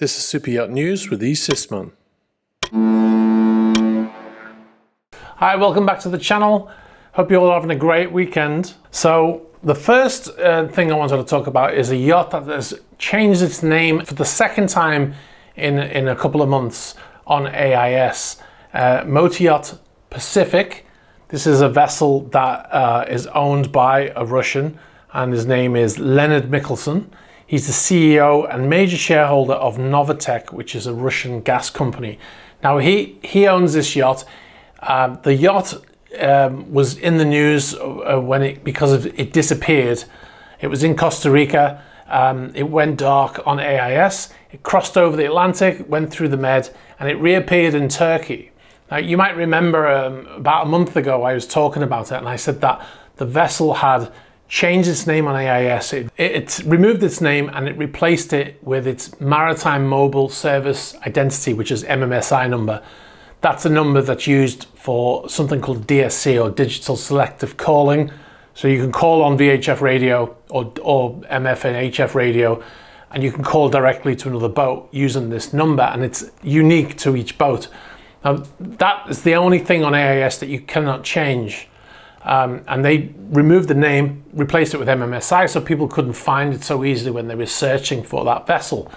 This is Super Yacht News with E. Sisman. Hi, welcome back to the channel. Hope you're all having a great weekend. So, the first uh, thing I wanted to talk about is a yacht that has changed its name for the second time in, in a couple of months on AIS. Uh, Yacht Pacific. This is a vessel that uh, is owned by a Russian, and his name is Leonard Mikhelson. He's the CEO and major shareholder of Novatek, which is a Russian gas company. Now he he owns this yacht. Um, the yacht um, was in the news uh, when it because of, it disappeared. It was in Costa Rica. Um, it went dark on AIS. It crossed over the Atlantic, went through the Med, and it reappeared in Turkey. Now you might remember um, about a month ago I was talking about it, and I said that the vessel had changed its name on AIS. It, it, removed its name and it replaced it with its Maritime Mobile Service Identity, which is MMSI number. That's a number that's used for something called DSC or Digital Selective Calling. So you can call on VHF radio or, or MF and HF radio and you can call directly to another boat using this number and it's unique to each boat. Now that is the only thing on AIS that you cannot change. Um, and they removed the name, replaced it with MMSI, so people couldn't find it so easily when they were searching for that vessel.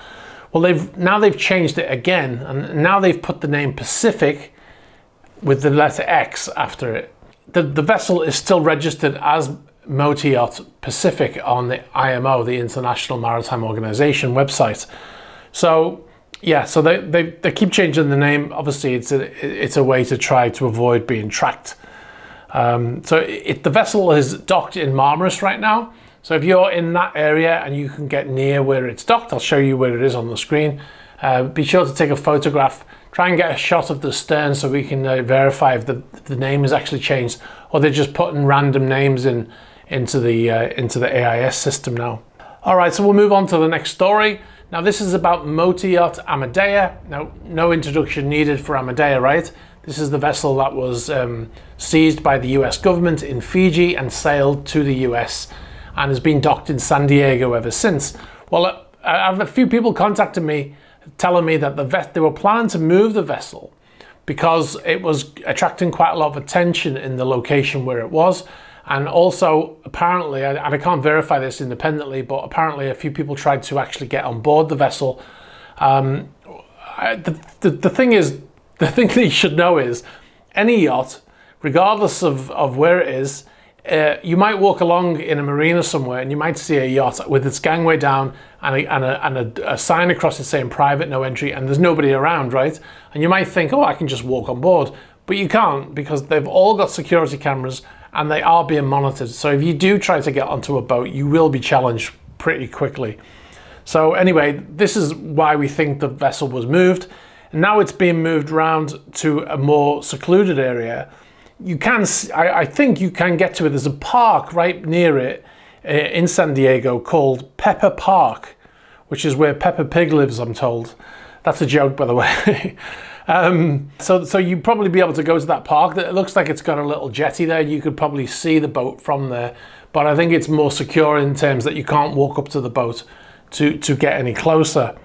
Well, they've now they've changed it again, and now they've put the name Pacific with the letter X after it. The, the vessel is still registered as Yacht Pacific on the IMO, the International Maritime Organization website. So yeah, so they, they, they keep changing the name. Obviously, it's a, it's a way to try to avoid being tracked. Um, so it, the vessel is docked in Marmaris right now. So if you're in that area and you can get near where it's docked, I'll show you where it is on the screen. Uh, be sure to take a photograph, try and get a shot of the stern so we can uh, verify if the, the name has actually changed or they're just putting random names in into the, uh, into the AIS system now. All right, so we'll move on to the next story. Now this is about Motor Yacht Amadea. Now, no introduction needed for Amadea, right? This is the vessel that was um, seized by the US government in Fiji and sailed to the US and has been docked in San Diego ever since. Well, uh, I've a few people contacted me telling me that the they were planning to move the vessel because it was attracting quite a lot of attention in the location where it was. And also, apparently, and I can't verify this independently, but apparently a few people tried to actually get on board the vessel. Um, the, the, the thing is, the thing that you should know is any yacht, regardless of, of where it is, uh, you might walk along in a marina somewhere and you might see a yacht with its gangway down and, a, and, a, and a, a, sign across it saying private, no entry, and there's nobody around, right? And you might think, oh, I can just walk on board. But you can't because they've all got security cameras and they are being monitored. So if you do try to get onto a boat, you will be challenged pretty quickly. So anyway, this is why we think the vessel was moved. Now it's being moved around to a more secluded area. You can, I, I think you can get to it. There's a park right near it uh, in San Diego called Pepper Park, which is where Peppa Pig lives, I'm told. That's a joke, by the way. um, so, so you'd probably be able to go to that park. It looks like it's got a little jetty there. You could probably see the boat from there. But I think it's more secure in terms that you can't walk up to the boat to, to get any closer.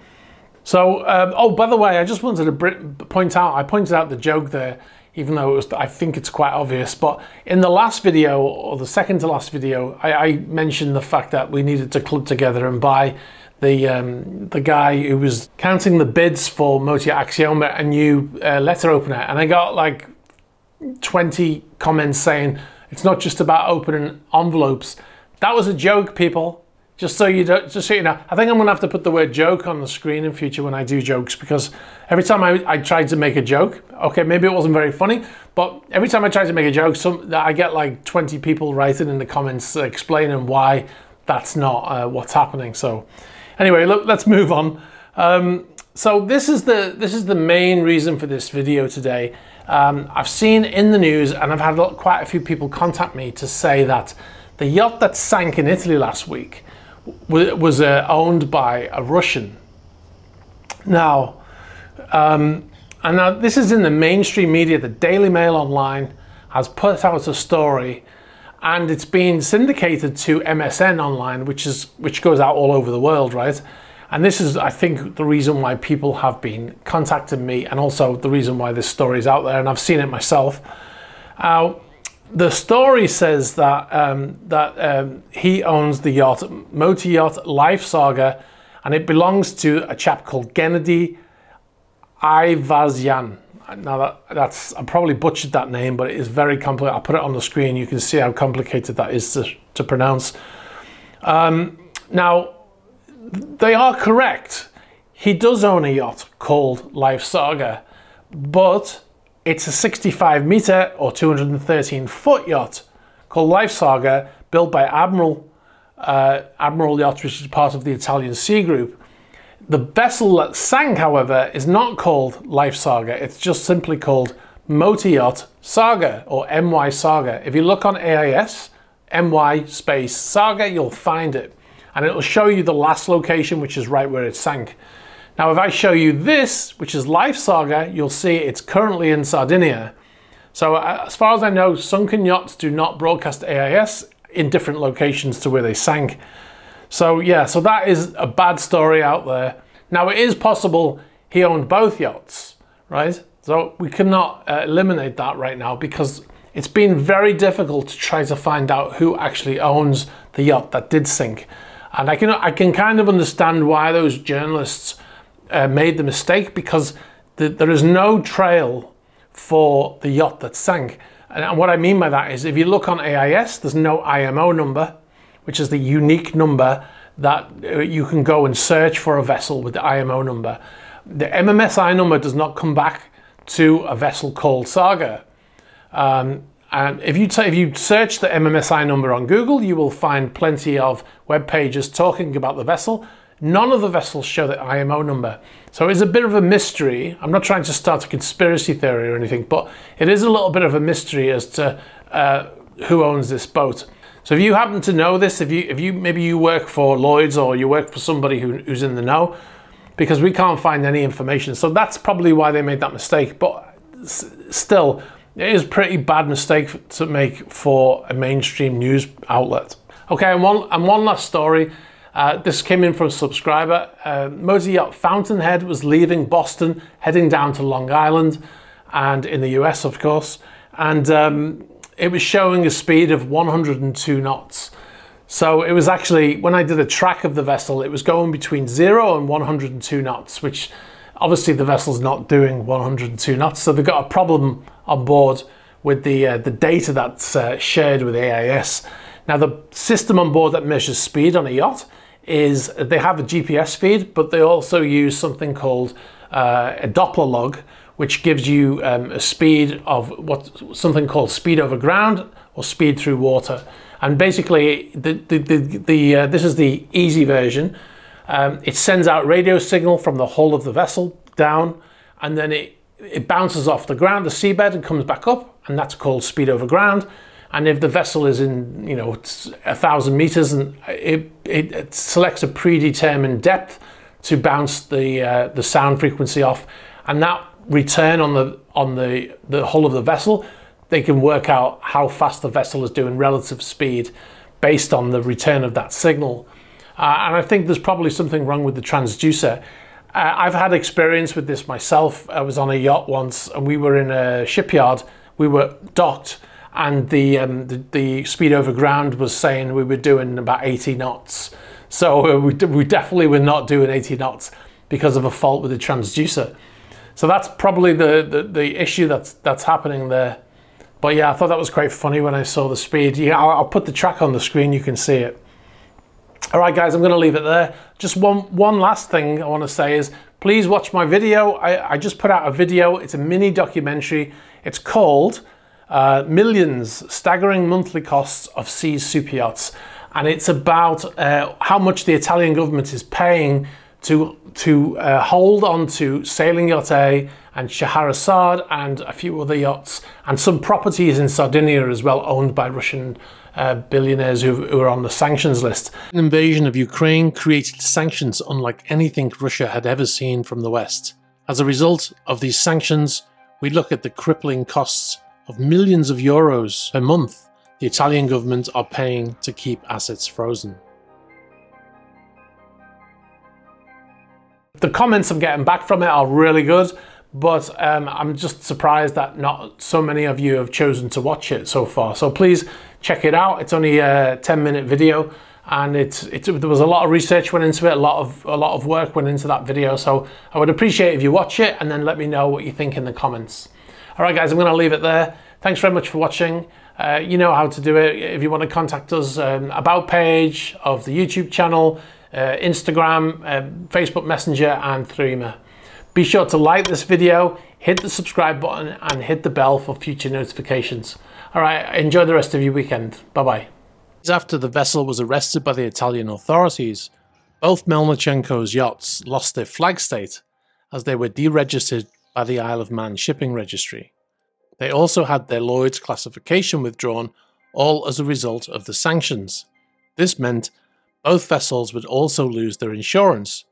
So, um, oh, by the way, I just wanted to point out, I pointed out the joke there, even though it was, I think it's quite obvious, but in the last video, or the second to last video, I, I mentioned the fact that we needed to club together and buy the um, the guy who was counting the bids for Motor Axioma a new uh, letter opener, and I got like 20 comments saying it's not just about opening envelopes. That was a joke, people. Just so you don't, just so you know, I think I'm gonna have to put the word joke on the screen in future when I do jokes because every time I, I tried to make a joke, okay, maybe it wasn't very funny, but every time I try to make a joke, some I get like 20 people writing in the comments explaining why that's not uh, what's happening. So anyway, look, let's move on. Um, so this is the this is the main reason for this video today. Um, I've seen in the news, and I've had quite a few people contact me to say that the yacht that sank in Italy last week was uh, owned by a Russian. Now, um, and now this is in the mainstream media. The Daily Mail Online has put out a story, and it's been syndicated to MSN Online, which is which goes out all over the world, right? And this is, I think, the reason why people have been contacting me and also the reason why this story is out there, and I've seen it myself. Uh, the story says that um, that um, he owns the yacht, motor yacht Life Saga, and it belongs to a chap called Gennady Ayvazyan. Now that that's I probably butchered that name, but it is very complicated. I'll put it on the screen. You can see how complicated that is to, to pronounce. Um, now, they are correct. He does own a yacht called Life Saga, but it's a 65 meter or 213 foot yacht called Life Saga, built by Admiral uh, Admiral Yachts, which is part of the Italian Sea Group. The vessel that sank, however, is not called Life Saga. It's just simply called Motor Yacht Saga or MY Saga. If you look on AIS, MY space Saga, you'll find it. And it'll show you the last location, which is right where it sank. Now, if I show you this, which is Life Saga, you'll see it's currently in Sardinia. So uh, as far as I know, sunken yachts do not broadcast AIS in different locations to where they sank. So yeah, so that is a bad story out there. Now it is possible he owned both yachts, right? So we cannot uh, eliminate that right now because it's been very difficult to try to find out who actually owns the yacht that did sink. And I can I can kind of understand why those journalists uh, made the mistake because the, there is no trail for the yacht that sank. And what I mean by that is if you look on AIS, there's no IMO number, which is the unique number that uh, you can go and search for a vessel with the IMO number. The MMSI number does not come back to a vessel called Saga. Um, and if you, if you search the MMSI number on Google, you will find plenty of web pages talking about the vessel. None of the vessels show the IMO number. So it's a bit of a mystery. I'm not trying to start a conspiracy theory or anything, but it is a little bit of a mystery as to uh, who owns this boat. So if you happen to know this, if you if you maybe you work for Lloyd's or you work for somebody who, who's in the know, because we can't find any information. So that's probably why they made that mistake. But still, it is a pretty bad mistake to make for a mainstream news outlet. Okay, and one and one last story. Uh, this came in from a subscriber. Uh, Motor Yacht Fountainhead was leaving Boston, heading down to Long Island, and in the US, of course. And um, it was showing a speed of 102 knots. So it was actually, when I did a track of the vessel, it was going between 0 and 102 knots, which obviously the vessel's not doing 102 knots. So they've got a problem on board with the, uh, the data that's uh, shared with AIS. Now, the system on board that measures speed on a yacht is they have a GPS feed, but they also use something called uh, a Doppler log, which gives you um, a speed of what something called speed over ground or speed through water. And basically, the, the, the, the uh, this is the easy version. Um, it sends out radio signal from the hull of the vessel down, and then it, it bounces off the ground, the seabed, and comes back up, and that's called speed over ground. And if the vessel is in, you know, a thousand meters, and it, it, it, selects a predetermined depth to bounce the uh, the sound frequency off, and that return on the on the the hull of the vessel, they can work out how fast the vessel is doing relative speed based on the return of that signal. Uh, and I think there's probably something wrong with the transducer. Uh, I've had experience with this myself. I was on a yacht once, and we were in a shipyard. We were docked and the, um, the, the speed over ground was saying we were doing about 80 knots. So uh, we, we definitely were not doing 80 knots because of a fault with the transducer. So that's probably the, the, the issue that's that's happening there. But yeah, I thought that was quite funny when I saw the speed. Yeah, I'll, I'll put the track on the screen. You can see it. All right, guys, I'm going to leave it there. Just one one last thing I want to say is please watch my video. I, I just put out a video. It's a mini documentary. It's called uh, millions, staggering monthly costs of seas super yachts. And it's about uh, how much the Italian government is paying to, to uh, hold on to Sailing Yacht A and Scheherazade and a few other yachts and some properties in Sardinia as well owned by Russian uh, billionaires who, who, are on the sanctions list. An invasion of Ukraine created sanctions unlike anything Russia had ever seen from the West. As a result of these sanctions, we look at the crippling costs of millions of euros per month the Italian government are paying to keep assets frozen. The comments I'm getting back from it are really good, but um, I'm just surprised that not so many of you have chosen to watch it so far. So please check it out. It's only a 10 minute video and it's, it's there was a lot of research went into it, a lot of a lot of work went into that video. So I would appreciate if you watch it and then let me know what you think in the comments. All right, guys, I'm going to leave it there. Thanks very much for watching. Uh, you know how to do it. If you want to contact us, um, about page of the YouTube channel, uh, Instagram, uh, Facebook Messenger, and through email. Be sure to like this video, hit the subscribe button, and hit the bell for future notifications. All right, enjoy the rest of your weekend. Bye bye. After the vessel was arrested by the Italian authorities, both Melnichenko's yachts lost their flag state as they were deregistered by the Isle of Man shipping registry. They also had their Lloyd's classification withdrawn, all as a result of the sanctions. This meant both vessels would also lose their insurance,